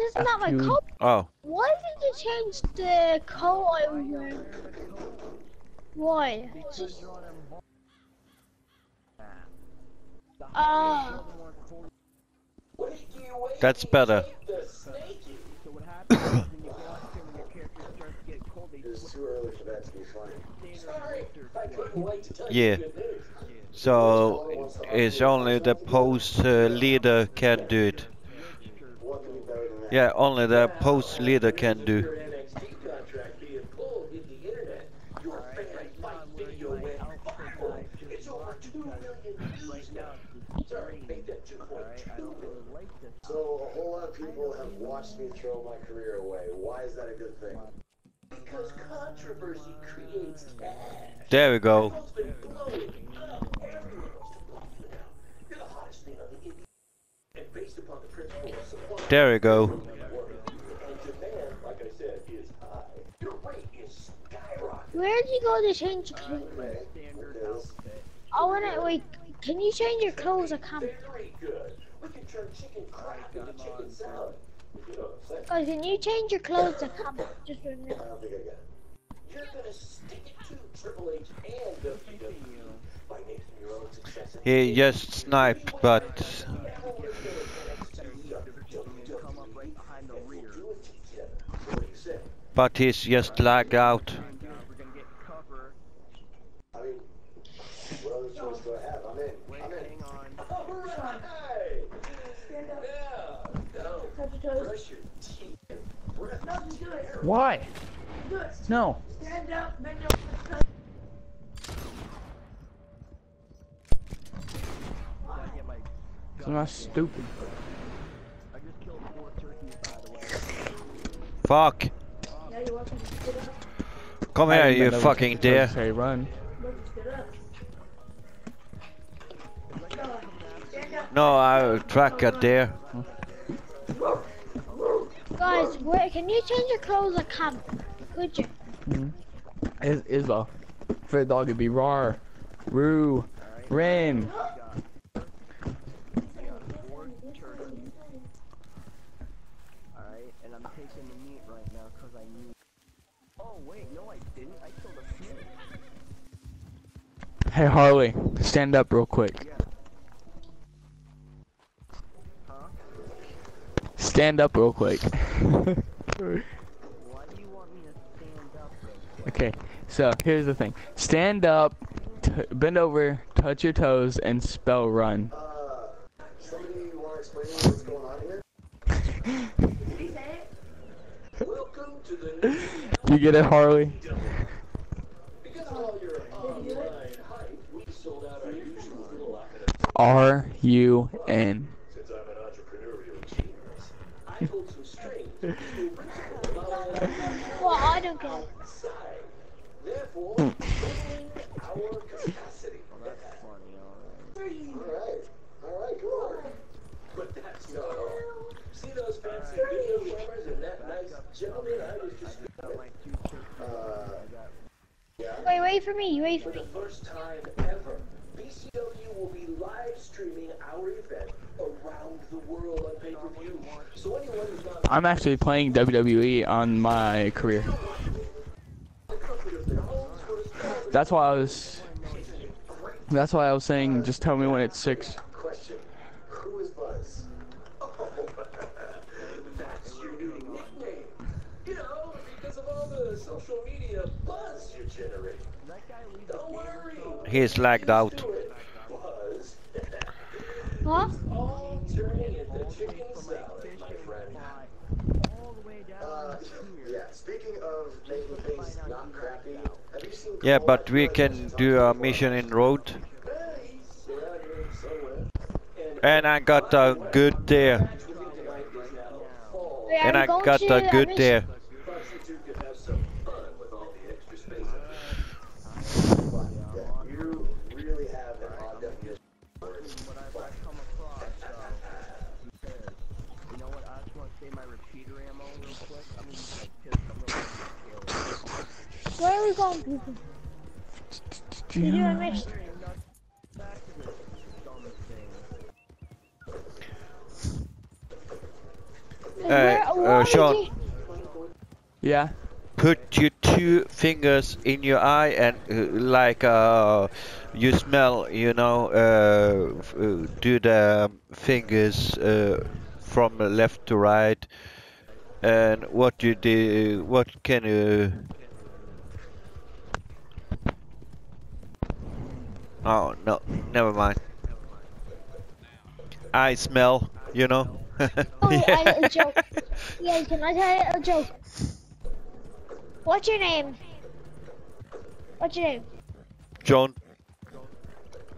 This is not my you. coat. Oh, Why did you change the coat I was wearing? Why? It's just. Ah. that's better. So what happens is when you get off here, when your character starts to get cold, they It's too early for that to be funny. Sorry, I couldn't wait to tell Yeah. you good news. So it's only the post uh, leader can do it. Yeah, only the post leader can do. Your NXT contract being pulled hit the internet. Your fan fight video went viral. It's over 2 million views now. Sorry, make that 2.2 million. So a whole lot of people have watched me throw my career away. Why is that a good thing? Because controversy creates cash. There we go. Your rate go. Where'd you go to change your clothes? I wanna wait. Can you change your clothes? I can't. very good. We can turn chicken crap into chicken salad. If you know what I'm. Guys, can you change your clothes? I can't. Just right I now. don't think I got. You're gonna stick it to Triple H and WWE by making your own success. He just sniped, but No! he's your teeth. Breath. Why? No. Gotta get my. I'm not stupid. I just killed four turkeys, by the way. Fuck. Come here, you fucking deer. Say run. No, I'll track a deer. Guys, wait, can you change your clothes? I can't. Could you? Mm-hmm. Is Isabel. For the dog it'd be Rar. Roo. Rin. Four turkeys. Alright, and I'm taking the meat right now because I need. Oh, wait, no, I didn't. I killed a snake. Hey Harley, stand up real quick. Huh? Stand up real quick. Why do you want me to stand up? though? okay, so here's the thing. Stand up, t bend over, touch your toes, and spell run. Uh, somebody want to explain to me what's going on here? Welcome to the new You get it, Harley? Because of all your online hype, we sold out our usual little R U N. Since I'm an entrepreneurial genius, I pulled some strings with the principal of our Well, I don't get it. wait for me, you wait for, for me. For the first time ever, BCW will be live streaming our event around the world on pay-per-view. So anyone who's not I'm actually playing WWE on my career. That's why I was That's why I was saying just tell me when it's 6. Have you seen Yeah, but we can do a mission in road. Well, he's around here somewhere. And I got a good deer. match with him tonight is now fall. Wait, And I got a good mission? deer. Thought you two could have some fun with all the extra space. But, yeah, you really have an odd definition. of words. Whatever I come across, uh, who cares? You know what? I just want to say my repeater ammo real quick. I'm gonna use like pistol. I'm gonna kill. Where are we going, people? To do a mission. Back to this dumb thing. Where- uh, Sean. Yeah. Put your two fingers in your eye and uh, like uh, you smell, you know, uh, f- uh, do the fingers uh, from left to right. And what you do, what can you? Oh no, never mind. I smell, you know. Oh, a little joke. Yeah, can I tell you a joke? What's your name? What's your name? John.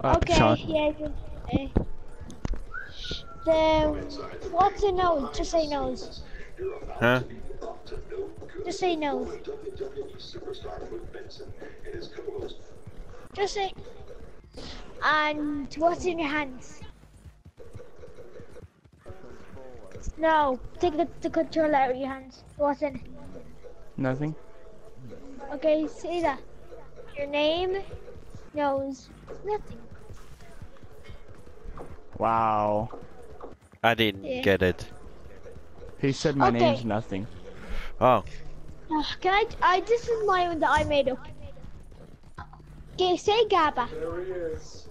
Uh, okay, Sean. yeah, you can. eh. The what's a nose? Just say nose. Huh? Just say nose. Just say. And what's in your hands? No, take the, the controller out of your hands. What's in? Nothing. Okay, say that. Your name, nose, nothing. Wow. I didn't Yeah. get it. He said my Okay. name's nothing. Oh, Uh, can I, I? This is my one that I made up. Okay, say Gabba. There he is.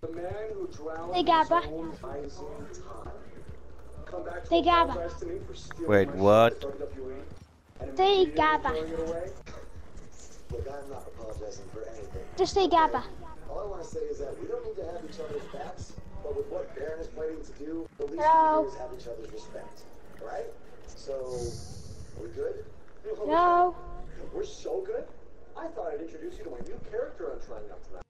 The man who drowned Hey, his Gabba. own eyes. Come back to Hey, Gabba. apologize to me for stealing Wait, what? shit from WWE and Say immediately Gabba. throwing. Look, I'm not apologizing for anything. Just say Gabba. All I want to say is that we don't need to have each other's backs, but with what Baron is planning to do, the least we No. can do is have each other's respect. Alright? So, are we good? No. We're so good. I thought I'd introduce you to my new character I'm trying out tonight.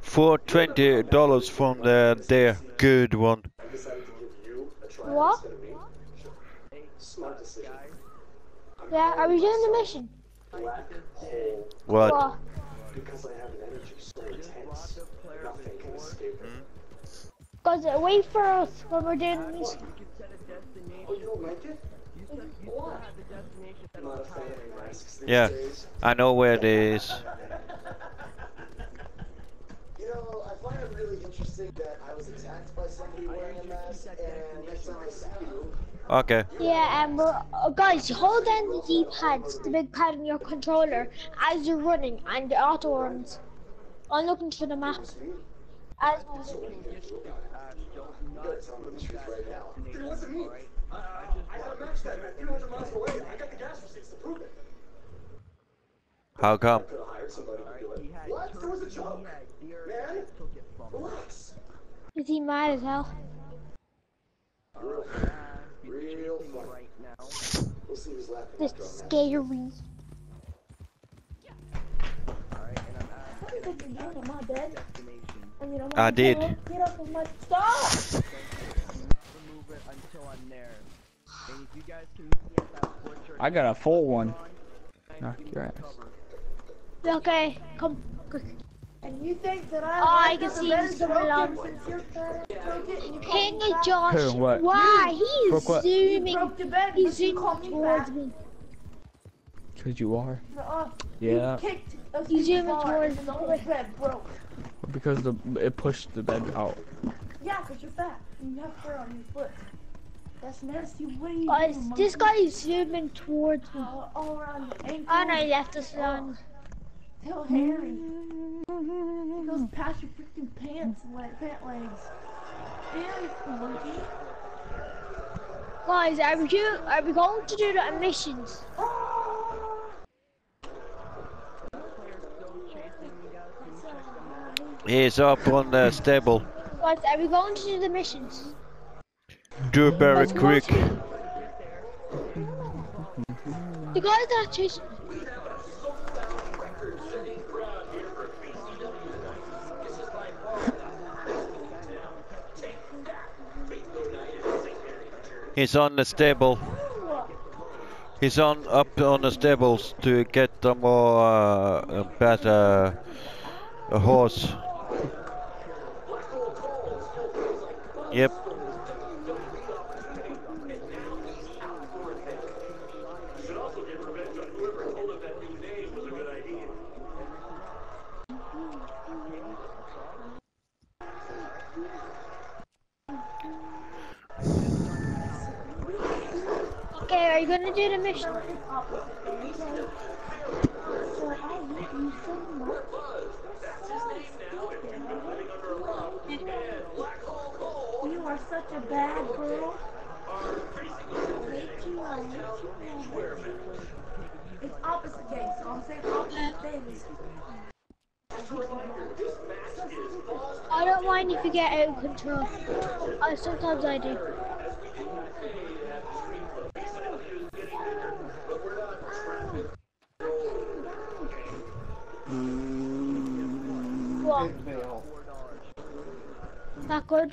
for twenty dollars from the there good one. I decided to give you a try What? instead of me. Smart decision. Yeah, are we doing the mission? Black. What? What? Because I have an energy so intense, nothing can escape it. Cause uh, wait for us when we're doing the mission. Oh, you don't like it? Why? I'm not a fan of masks these Yeah. I know where it is. You know, I find it really interesting that I was attacked by somebody wearing a mask, and next time I see you, Okay. Yeah, and we're uh, guys, hold down the D-pad, the big pad on your controller, as you're running, and the auto runs. I'm looking for the map. As you gotta tell me the truth right now. Dude, it wasn't me. I, I, I got a match that man 300 miles away. I got the gas receipts to prove it. How come? Could have hired somebody to do it. What? There was a joke. Man, come? is he mad as hell? Real, real funny. right now. We'll see who's laughing This after I'm mad. scary. Alright, and I'm at destination. I did. Remove it until I'm there. And if you guys can meet that butcher I got a full one. Knock your ass. Okay, come quick. And you think that I Oh, I can see better he's coming broken along. since you're fat, and you call King me? Josh, Who, what? why? He's Broke what? Zooming. broke bed, He's but you call zooming towards fat. me. Cause you are. Uh, Yeah. You kicked us You too zooming towards and the whole me. bed broke. Because the it pushed the bed out. Yeah, because you're fat and you have fur on your foot. That's nasty. What are you Guys, doing, this monkey? guy is zooming towards me. all, all around the ankle. Oh no, he left us alone. Till hairy. It goes past your freaking pants, like pant legs. Ew, monkey. Guys, are we do, are we going to do the missions? He's up on the stable. Guys, are we going to do the missions? Dewberry quick. The guys are chasing He's on the stable. He's on up on the stables to get a more uh, better horse. Yep. Okay, are you gonna do the mission? It's opposite days. So I hate you so much. You are such a bad girl. You, I. It's opposite days, so I'm saying opposite things. I don't mind if you get out of control. I sometimes I do. What? That good,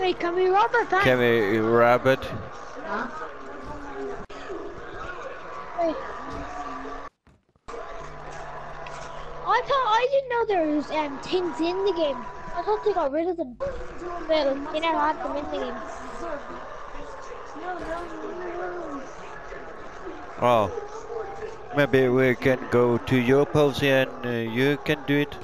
Wait, can we rob a bank? Can we rob it? Wait. I thought I didn't know there was um things in the game. I thought they got rid of them. Well, they never had them in the game. Oh. Maybe we can go to your pose and uh, you can do it.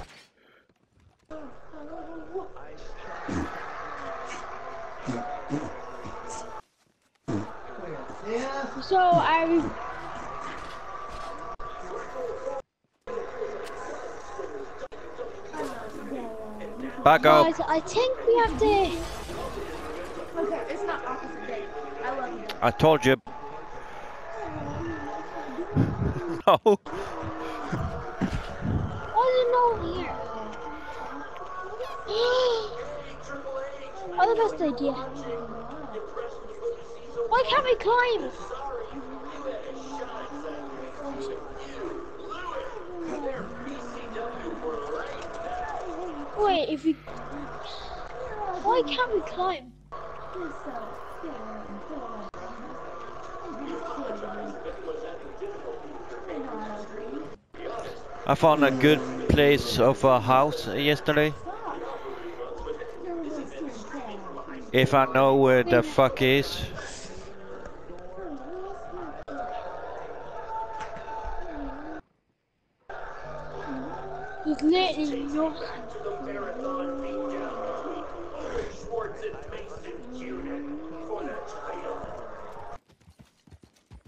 Back up. Guys, I think we have to. Okay, it's not opposite days. I love you. I told you. no. Oh, Why is it not here? oh, the best idea. Why can't we climb? Wait, if we... Why can't we climb? I found a good place of a house yesterday. If I know where the fuck is. There's literally nothing.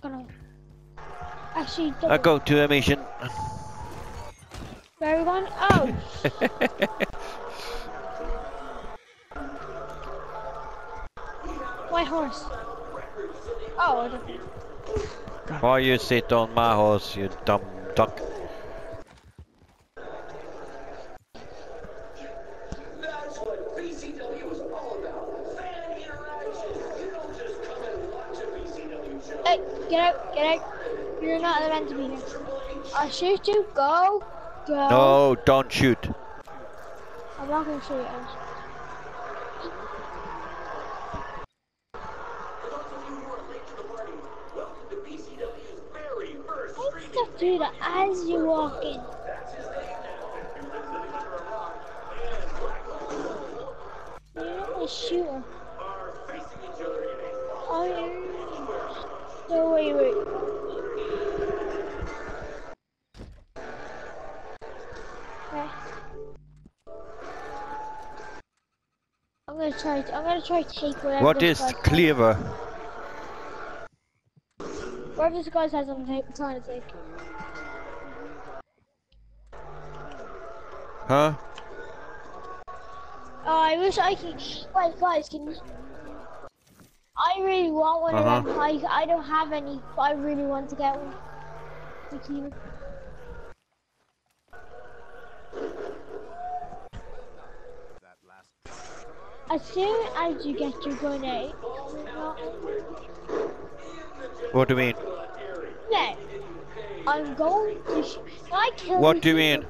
Gonna... Actually, I don't. go to a mission. Where are we going? Oh! My horse. Oh, I don't- Why you sit on my horse, you dumb duck? That's what BCW is all about. Fan interaction. You don't just come and watch a BCW show. Hey, get out, get out. You're not meant to be here. I'll shoot you. Go. Go. No, don't shoot. I'm not gonna shoot you. Welcome to BCW's very first Why does that do that as you walk in? You're not a shooter. are facing each other in a Oh, yeah. No, wait, wait. Gonna try. I'm gonna try to take whatever. What has. cleaver? Whatever this guy says, I'm trying to take. Huh? Oh, I wish I could. Wait, guys, can you? I really want one Uh-huh. of them. I, I don't have any, but I really want to get one. The As soon as you get your grenade, What do you mean? no, I'm going to. Sh- I kill What do you mean?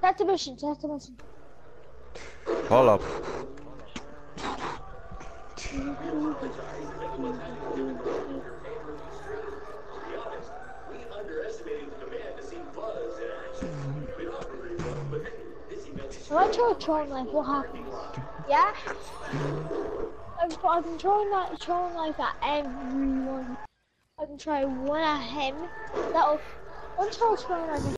That's a mission. That's a mission. Hold up. If I a throwing knife, what happens? Yeah? I've, I've been throwing that throwing knife at everyone. I can try one at him. That'll. One throw a throwing knife